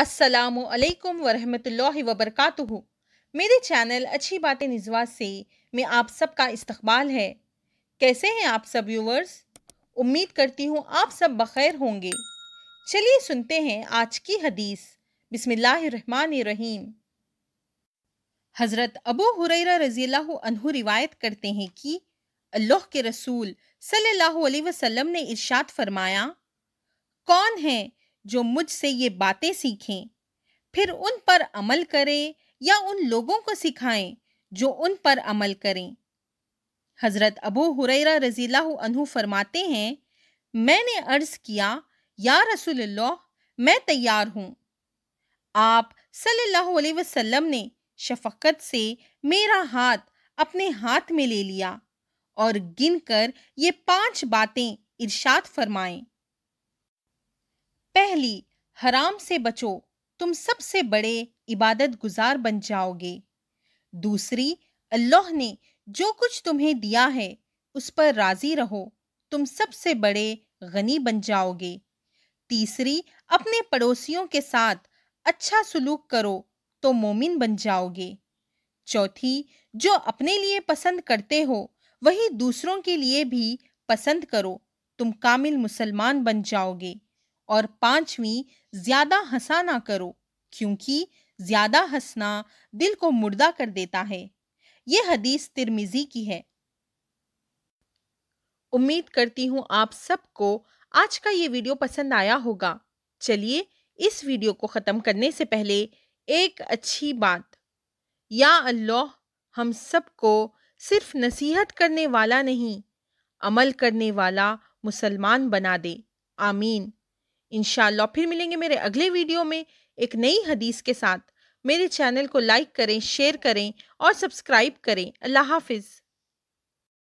असलकम वरहमल वबरक मेरे चैनल अच्छी बातें निजवा से में आप सबका इस्तकबाल है। कैसे हैं आप सब व्यूवर्स उम्मीद करती हूँ आप सब बखैर होंगे। चलिए सुनते हैं आज की हदीस। बिस्मिल्लाहिर्रहमानिर्रहीम। हज़रत अबू हुरैरा रज़ी अनहु रिवायत करते हैं कि अल्लाह के रसूल सल्लल्लाहु अलैहि वसल्लम ने इरशाद फरमाया, कौन है जो मुझसे ये बातें सीखें। फिर उन पर अमल करें या उन लोगों को सिखाएँ जो उन पर अमल करें। हज़रत अबू हुरैरा रजीला अनहु फरमाते हैं, मैंने अर्ज़ किया, या रसूलुल्लाह, मैं तैयार हूँ। आप सल्लल्लाहु अलैहि वसल्लम ने शफकत से मेरा हाथ अपने हाथ में ले लिया और गिनकर ये पाँच बातें इरशाद फरमाएँ। पहली, हराम से बचो, तुम सबसे बड़े इबादत गुजार बन जाओगे। दूसरी, अल्लाह ने जो कुछ तुम्हें दिया है, उस पर राज़ी रहो, तुम सबसे बड़े गनी बन जाओगे। तीसरी, अपने पड़ोसियों के साथ अच्छा सुलूक करो तो मोमिन बन जाओगे। चौथी, जो अपने लिए पसंद करते हो, वही दूसरों के लिए भी पसंद करो, तुम कामिल मुसलमान बन जाओगे। और पांचवी, ज़्यादा हंसा ना करो, क्योंकि ज़्यादा हंसना दिल को मुर्दा कर देता है। ये हदीस तिरमिजी की है। उम्मीद करती हूँ आप सबको आज का ये वीडियो पसंद आया होगा। चलिए इस वीडियो को ख़त्म करने से पहले एक अच्छी बात। या अल्लाह हम सबको सिर्फ़ नसीहत करने वाला नहीं, अमल करने वाला मुसलमान बना दे। आमीन। इंशाल्लाह। फिर मिलेंगे मेरे अगले वीडियो में एक नई हदीस के साथ। मेरे चैनल को लाइक करें, शेयर करें और सब्सक्राइब करें। अल्लाह हाफिज़।